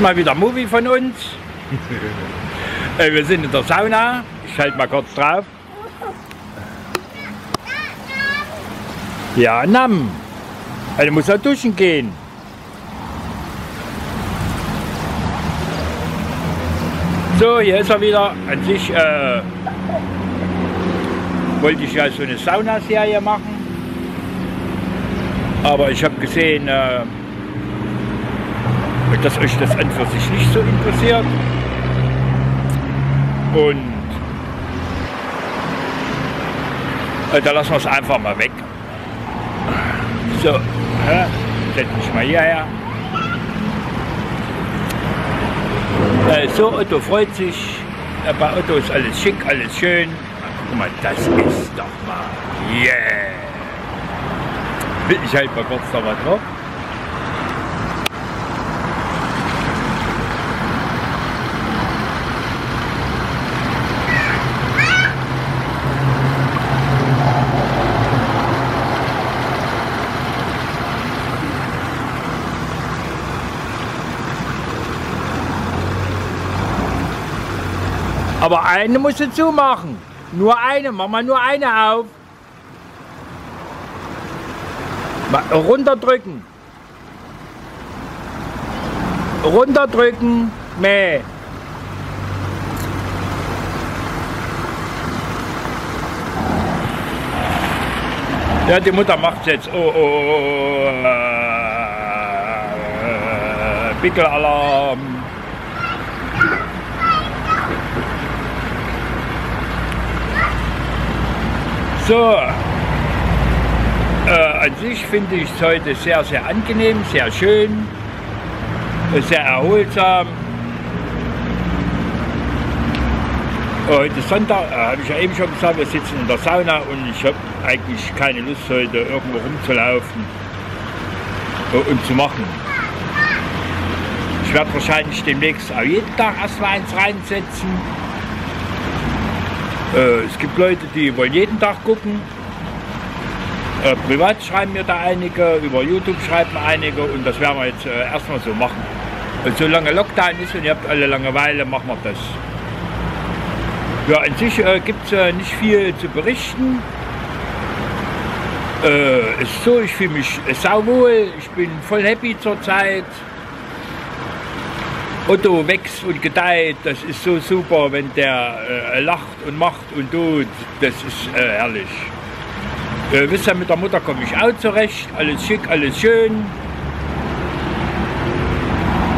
Mal wieder Movie von uns. Äh, wir sind in der Sauna. Ich halte mal kurz drauf. Ja, Nam. Also muss auch duschen gehen. So, hier ist er wieder. An sich äh, wollte ich ja so eine Saunaserie machen. Aber ich habe gesehen, äh, dass euch das an für sich nicht so interessiert. Und äh, da lassen wir es einfach mal weg. So, äh, setz mich mal hierher. Äh, so, Otto freut sich. Äh, bei Otto ist alles schick, alles schön. Guck mal, das ist doch mal. Yeah! Ich halte mal kurz da mal drauf. Aber eine musst du zumachen. Nur eine, mach mal nur eine auf. Mal runterdrücken. Runterdrücken. Mäh. Ja, die Mutter macht jetzt. Oh, oh, oh, oh. Äh, Pickelalarm. So, äh, an sich finde ich es heute sehr, sehr angenehm, sehr schön, sehr erholsam. Heute Sonntag, äh, habe ich ja eben schon gesagt, wir sitzen in der Sauna und ich habe eigentlich keine Lust heute irgendwo rumzulaufen und zu machen. Ich werde wahrscheinlich demnächst auch jeden Tag erstmal eins reinsetzen. Äh, es gibt Leute, die wollen jeden Tag gucken. Äh, privat schreiben mir da einige, über YouTube schreiben einige und das werden wir jetzt äh, erstmal so machen. Und solange Lockdown ist und ihr habt alle Langeweile, machen wir das. Ja, an sich äh, gibt es äh, nicht viel zu berichten. Äh, ist so, ich fühle mich sauwohl, ich bin voll happy zurzeit. Otto wächst und gedeiht, das ist so super, wenn der äh, lacht und macht und tut, das ist äh, herrlich. Äh, wisst ihr, mit der Mutter komme ich auch zurecht, alles schick, alles schön.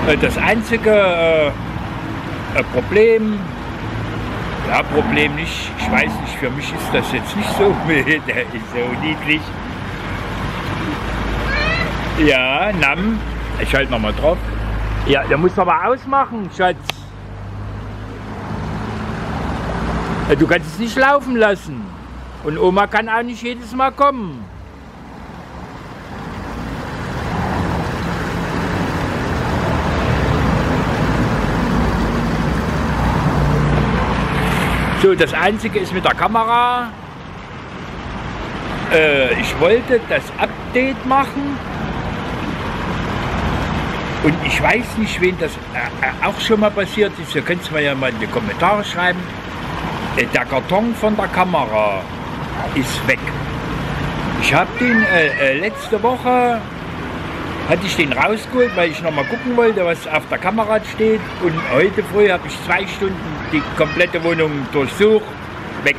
Äh, das einzige äh, Problem, ja Problem nicht, ich weiß nicht, für mich ist das jetzt nicht so, der ist so niedlich. Ja, Nam, ich halte nochmal drauf. Ja, der muss aber ausmachen, Schatz. Du kannst es nicht laufen lassen. Und Oma kann auch nicht jedes Mal kommen. So, das Einzige ist mit der Kamera. Äh, ich wollte das Update machen und ich weiß nicht, wen das äh, äh, auch schon mal passiert ist. Ihr könnt es mir ja mal in die Kommentare schreiben. Äh, der Karton von der Kamera ist weg. Ich habe den äh, äh, letzte Woche hatte ich den rausgeholt, weil ich noch mal gucken wollte, was auf der Kamera steht. Und heute früh habe ich zwei Stunden die komplette Wohnung durchsucht. Weg.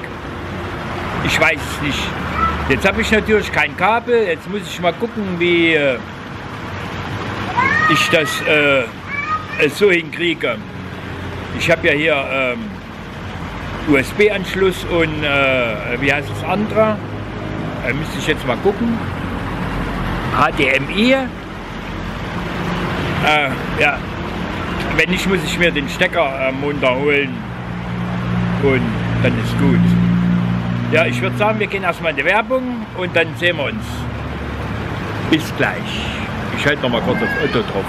Ich weiß es nicht. Jetzt habe ich natürlich kein Kabel. Jetzt muss ich mal gucken, wie äh, ich das äh, so hinkriege. Ich habe ja hier ähm, USB-Anschluss und äh, wie heißt das andere? Äh, müsste ich jetzt mal gucken. HDMI. Äh, ja, wenn nicht, muss ich mir den Stecker am Montag holen und dann ist gut. Ja, ich würde sagen, wir gehen erstmal in die Werbung und dann sehen wir uns. Bis gleich. Ich halte noch mal kurz das Auto drauf.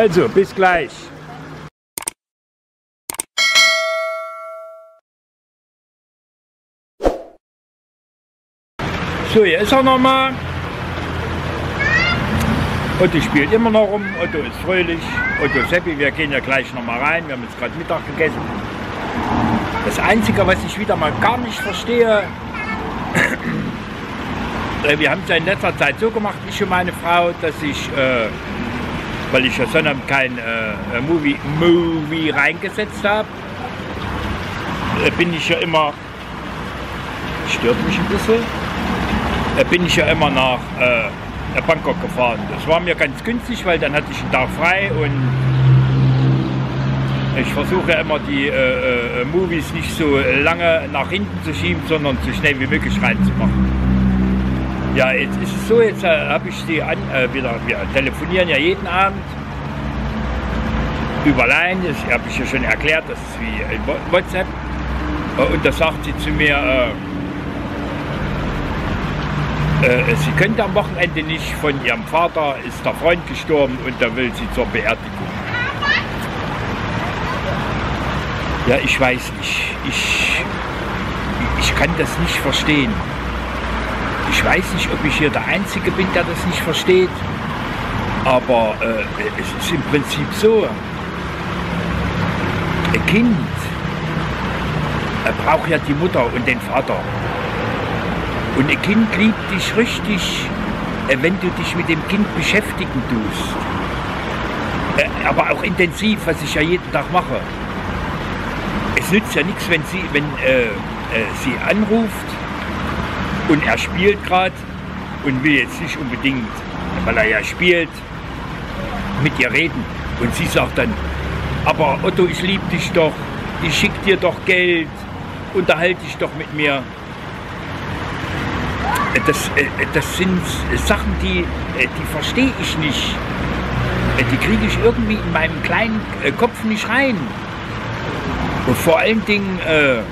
Also, bis gleich. So, hier ist er nochmal. Otto spielt immer noch rum, Otto ist fröhlich. Otto Seppi, wir gehen ja gleich nochmal rein. Wir haben jetzt gerade Mittag gegessen. Das Einzige, was ich wieder mal gar nicht verstehe, äh, wir haben es ja in letzter Zeit so gemacht, ich und meine Frau, dass ich, äh, weil ich ja Sonnabend kein äh, Movie, Movie reingesetzt habe, äh, bin ich ja immer, stört mich ein bisschen, äh, bin ich ja immer nach äh, Bangkok gefahren. Das war mir ganz günstig, weil dann hatte ich einen Tag frei und ich versuche immer die äh, äh, Movies nicht so lange nach hinten zu schieben, sondern so schnell wie möglich reinzumachen. Ja, jetzt ist es so, jetzt äh, habe ich sie an, äh, wieder, wir telefonieren ja jeden Abend über Line, das habe ich ja schon erklärt, das ist wie WhatsApp. Äh, und da sagt sie zu mir, äh, äh, sie könnte am Wochenende nicht, von ihrem Vater ist der Freund gestorben und da will sie zur Beerdigung. Ja, ich weiß nicht. Ich, ich kann das nicht verstehen. Ich weiß nicht, ob ich hier der Einzige bin, der das nicht versteht. Aber äh, es ist im Prinzip so. Ein Kind braucht ja die Mutter und den Vater. Und ein Kind liebt dich richtig, äh, wenn du dich mit dem Kind beschäftigen tust. Äh, aber auch intensiv, was ich ja jeden Tag mache. Es nützt ja nichts, wenn sie, wenn, äh, äh, sie anruft und er spielt gerade und will jetzt nicht unbedingt, weil er ja spielt, mit ihr reden. Und sie sagt dann, aber Otto, ich liebe dich doch, ich schicke dir doch Geld, unterhalte dich doch mit mir. Das, äh, das sind Sachen, die, äh, die verstehe ich nicht. Die kriege ich irgendwie in meinem kleinen äh, Kopf nicht rein. Und vor allen Dingen, äh,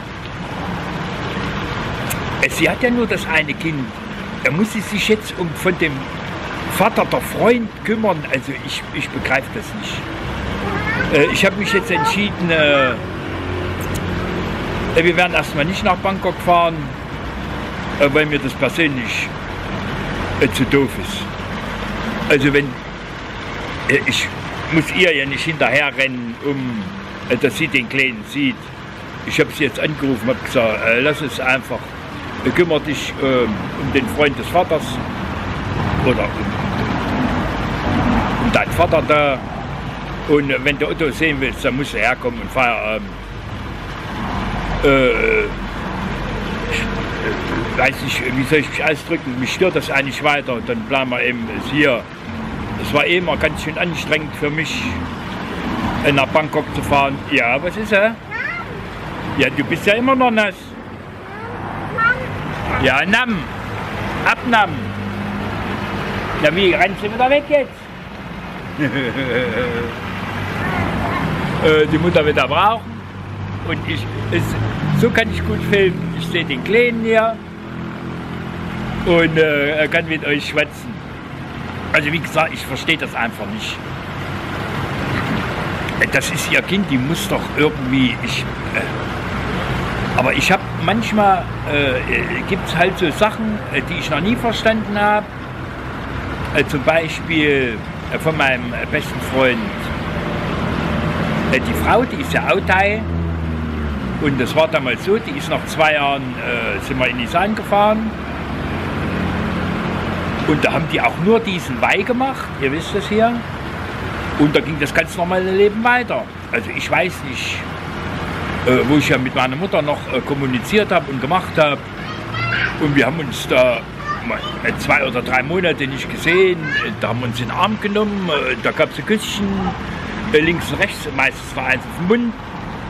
sie hat ja nur das eine Kind. Da muss sie sich jetzt um von dem Vater der Freund kümmern. Also ich, ich begreife das nicht. Äh, ich habe mich jetzt entschieden, äh, wir werden erstmal nicht nach Bangkok fahren, äh, weil mir das persönlich zu doof ist. Also wenn ich muss ihr ja nicht hinterher rennen, um dass sie den Kleinen sieht. Ich habe sie jetzt angerufen, habe gesagt, lass es einfach, kümmere dich äh, um den Freund des Vaters oder um, um deinen Vater da. Und wenn du Otto sehen willst, dann musst du herkommen und Feierabend. Äh, weiß nicht, wie soll ich mich ausdrücken, mich stört das eigentlich weiter. Dann bleiben wir eben hier. Es war immer ganz schön anstrengend für mich, nach Bangkok zu fahren. Ja, was ist er? Ja, du bist ja immer noch nass. Ja, Nam. Abnam. Ja, wie, rennst du wieder weg jetzt? äh, die Mutter wird da brauchen. Und ich, es, so kann ich gut filmen. Ich sehe den Kleinen hier und äh, er kann mit euch schwätzen. Also wie gesagt, ich verstehe das einfach nicht das ist ihr Kind, die muss doch irgendwie. Ich, äh, aber ich habe manchmal, äh, gibt es halt so Sachen, äh, die ich noch nie verstanden habe. Äh, zum Beispiel äh, von meinem besten Freund. Äh, die Frau, die ist ja Autai. Und das war damals so, die ist nach zwei Jahren, sind wir in Isan gefahren. Und da haben die auch nur diesen Weih gemacht, ihr wisst das hier. Und da ging das ganz normale Leben weiter. Also ich weiß nicht, äh, wo ich ja mit meiner Mutter noch äh, kommuniziert habe und gemacht habe. Und wir haben uns da äh, zwei oder drei Monate nicht gesehen. Äh, da haben wir uns in den Arm genommen, äh, da gab es ein Küsschen, äh, links und rechts, meistens war eins auf dem Mund.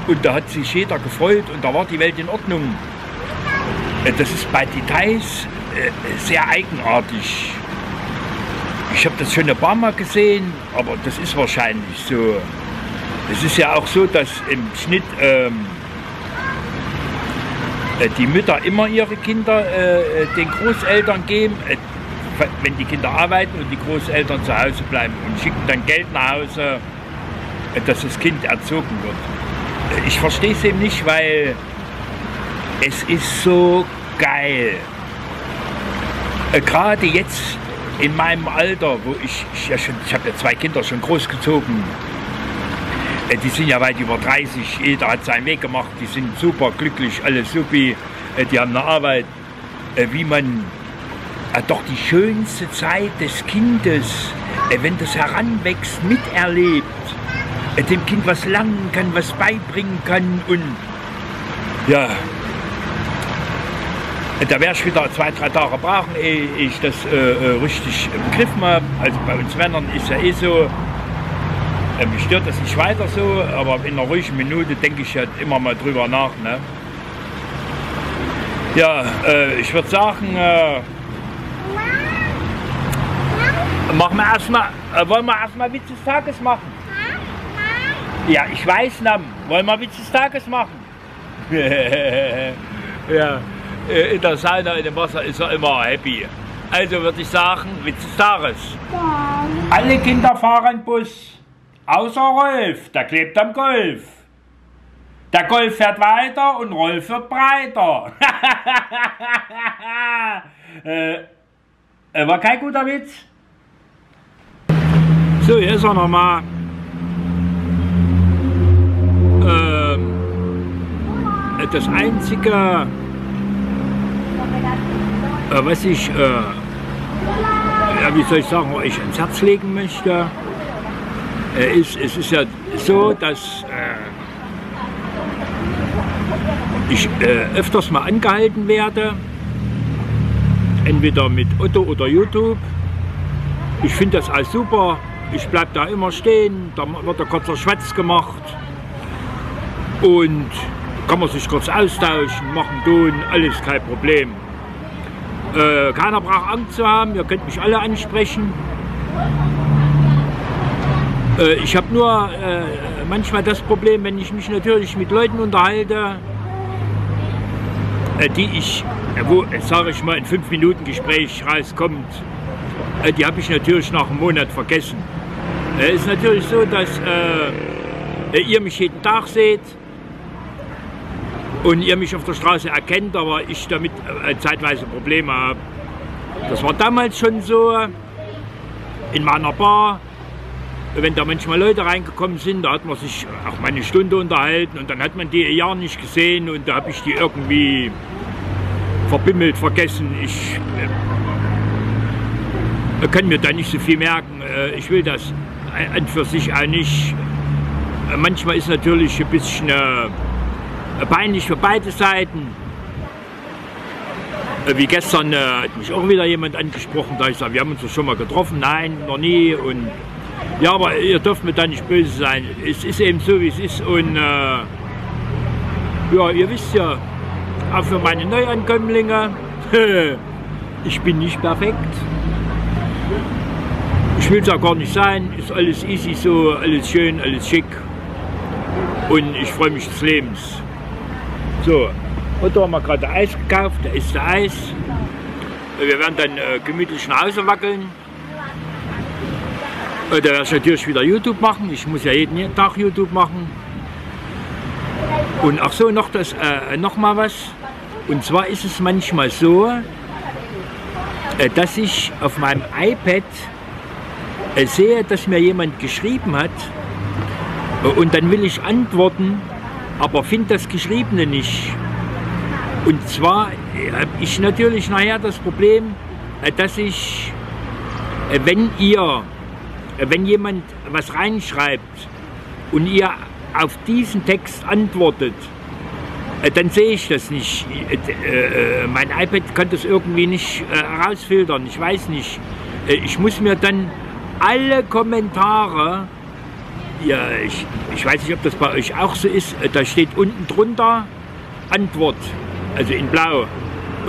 Und da hat sich jeder gefreut und da war die Welt in Ordnung. das ist bei Details sehr eigenartig. Ich habe das schon ein paar Mal gesehen, aber das ist wahrscheinlich so. Es ist ja auch so, dass im Schnitt ähm, äh, die Mütter immer ihre Kinder äh, den Großeltern geben. Äh, wenn die Kinder arbeiten und die Großeltern zu Hause bleiben und schicken dann Geld nach Hause, dass das Kind erzogen wird. Ich verstehe es eben nicht, weil es ist so geil. Äh, gerade jetzt in meinem Alter, wo ich, ich, ja ich habe ja zwei Kinder schon großgezogen, äh, die sind ja weit über 30, jeder hat seinen Weg gemacht, die sind super glücklich, alle supi, äh, die haben eine Arbeit, wie man doch die schönste Zeit des Kindes, wenn das heranwächst, miterlebt, dem Kind was lernen kann, was beibringen kann und ja, da werde ich wieder zwei, drei Tage brauchen, ehe ich das äh, äh richtig begriffen habe. Also bei uns Männern ist ja eh so, äh, mich stört das nicht weiter so, aber in einer ruhigen Minute denke ich ja immer mal drüber nach. Ne? Ja, äh, ich würde sagen, äh, machen wir erstmal, äh, wollen wir erstmal Witz des Tages machen? Ja, ich weiß, Nam. Wollen wir Witz des Tages machen? ja. Äh, in der Sauna, in dem Wasser ist er immer happy. Also würde ich sagen, Witz des Tages. Alle Kinder fahren Bus, außer Rolf, der klebt am Golf. Der Golf fährt weiter und Rolf wird breiter. äh, äh, war kein guter Witz. So, hier ist er nochmal. Ähm, das einzige äh, was ich, äh, ja, wie soll ich sagen, euch ans Herz legen möchte, äh, ist, es ist ja so, dass äh, ich äh, öfters mal angehalten werde, entweder mit Otto oder YouTube. Ich finde das alles super. Ich bleibe da immer stehen, da wird ein kurzer Schwätz gemacht und kann man sich kurz austauschen, machen, tun, alles kein Problem. Äh, keiner braucht Angst zu haben, ihr könnt mich alle ansprechen. Äh, ich habe nur äh, manchmal das Problem, wenn ich mich natürlich mit Leuten unterhalte, äh, die ich, äh, wo, sage ich mal, in fünf Minuten Gespräch rauskommt, äh, die habe ich natürlich nach einem Monat vergessen. Es ist natürlich so, dass ihr mich jeden Tag seht, und ihr mich auf der Straße erkennt, aber ich damit äh, zeitweise Probleme habe. Das war damals schon so in meiner Bar. Wenn da manchmal Leute reingekommen sind, da hat man sich auch mal eine Stunde unterhalten und dann hat man die ein Jahr nicht gesehen und da habe ich die irgendwie verbimmelt, vergessen. Ich äh, kann mir da nicht so viel merken. Äh, ich will das an für sich auch nicht. Manchmal ist natürlich ein bisschen äh, peinlich für beide Seiten. Äh, wie gestern äh, hat mich auch wieder jemand angesprochen, da ich sage, wir haben uns schon mal getroffen. Nein, noch nie. Und ja, aber ihr dürft mir da nicht böse sein. Es ist eben so, wie es ist. Und äh, ja, ihr wisst ja, auch für meine Neuankömmlinge, ich bin nicht perfekt. Ich will es auch gar nicht sein. Ist alles easy so, alles schön, alles schick. Und ich freue mich des Lebens. So, Otto haben wir gerade Eis gekauft, da ist der Eis. Wir werden dann äh, gemütlich nach Hause wackeln. Äh, da werde ich natürlich wieder YouTube machen. Ich muss ja jeden Tag YouTube machen. Und ach so, noch, das, äh, noch mal was. Und zwar ist es manchmal so, äh, dass ich auf meinem iPad äh, sehe, dass mir jemand geschrieben hat äh, und dann will ich antworten aber finde das Geschriebene nicht. Und zwar habe ich natürlich nachher das Problem, äh, dass ich, äh, wenn ihr, äh, wenn jemand was reinschreibt und ihr auf diesen Text antwortet, dann sehe ich das nicht. Mein iPad kann das irgendwie nicht herausfiltern, ich weiß nicht. Ich muss mir dann alle Kommentare ja, ich, ich weiß nicht, ob das bei euch auch so ist. Da steht unten drunter Antwort, also in blau.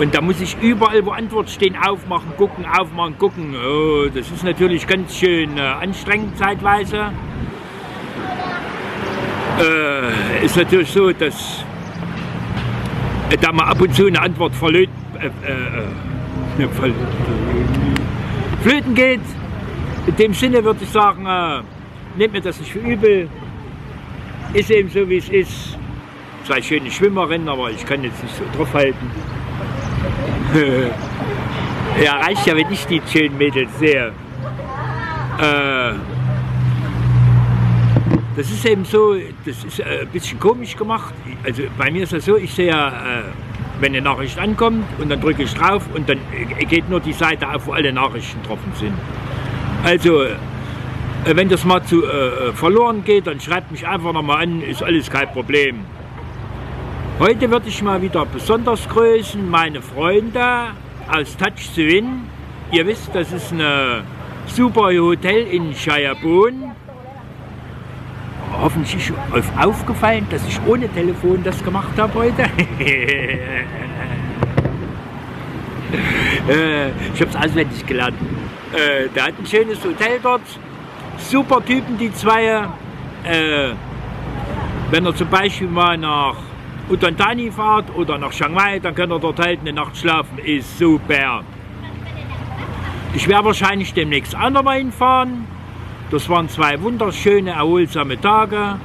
Und da muss ich überall, wo Antwort stehen, aufmachen, gucken, aufmachen, gucken. Oh, das ist natürlich ganz schön äh, anstrengend zeitweise. Äh, ist natürlich so, dass äh, da mal ab und zu eine Antwort verlöt, äh, äh, flöten geht. In dem Sinne würde ich sagen, äh, nehmt mir das nicht für übel. Ist eben so, wie es ist. Zwei schöne Schwimmerinnen, aber ich kann jetzt nicht so drauf halten. ja, reicht ja, wenn ich die schönen Mädels sehe. Äh, das ist eben so, das ist äh, ein bisschen komisch gemacht. Also bei mir ist das so, ich sehe ja, äh, wenn eine Nachricht ankommt und dann drücke ich drauf und dann geht nur die Seite auf, wo alle Nachrichten drauf sind. Also, äh, wenn das mal zu äh, verloren geht, dann schreibt mich einfach nochmal an, ist alles kein Problem. Heute würde ich mal wieder besonders grüßen meine Freunde aus Touch to Win. Ihr wisst, das ist ein super Hotel in Chayabon. Hoffentlich ist euch aufgefallen, dass ich ohne Telefon das gemacht habe heute. Äh, ich habe es auswendig gelernt. Äh, der hat ein schönes Hotel dort. Super Typen, die zwei. Äh, wenn er zum Beispiel mal nach Utantani fahrt oder nach Chiang Mai, dann könnt ihr dort halt eine Nacht schlafen. Ist super. Ich werde wahrscheinlich demnächst auch noch mal hinfahren. Das waren zwei wunderschöne, erholsame Tage.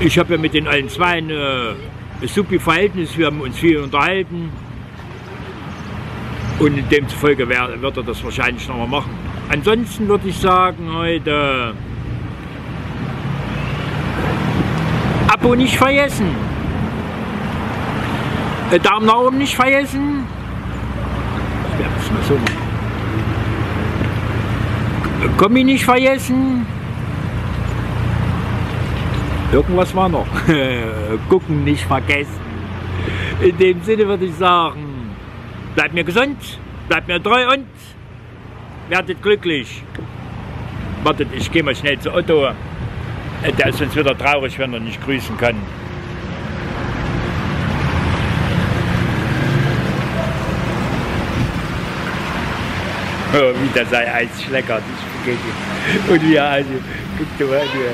Ich habe ja mit den allen zwei ein super Verhältnis, wir haben uns viel unterhalten. Und demzufolge wird er das wahrscheinlich noch mal machen. Ansonsten würde ich sagen, heute Abo nicht vergessen. Äh, Daumen nach oben nicht vergessen. Ich werde es mal so machen. Kommi nicht vergessen. Irgendwas war noch. Gucken nicht vergessen. In dem Sinne würde ich sagen, bleibt mir gesund, bleibt mir treu und werdet glücklich. Wartet, ich gehe mal schnell zu Otto. Äh, der ist sonst wieder traurig, wenn er nicht grüßen kann. Oh, wie der sei Eis schleckert, ich vergesse. Und ja, also, guck dir mal hier.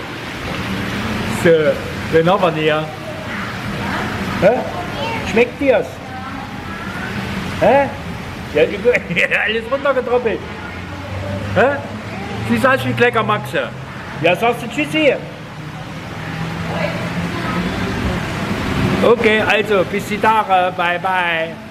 So, wen haben wir hier? Hä? Schmeckt dir's? Hä? Ja, alles runtergetroppelt. Hä? Siehst aus wie Klecker Maxe. Ja, sagst du Tschüssi? Okay, also bis die Tage. Bye, bye.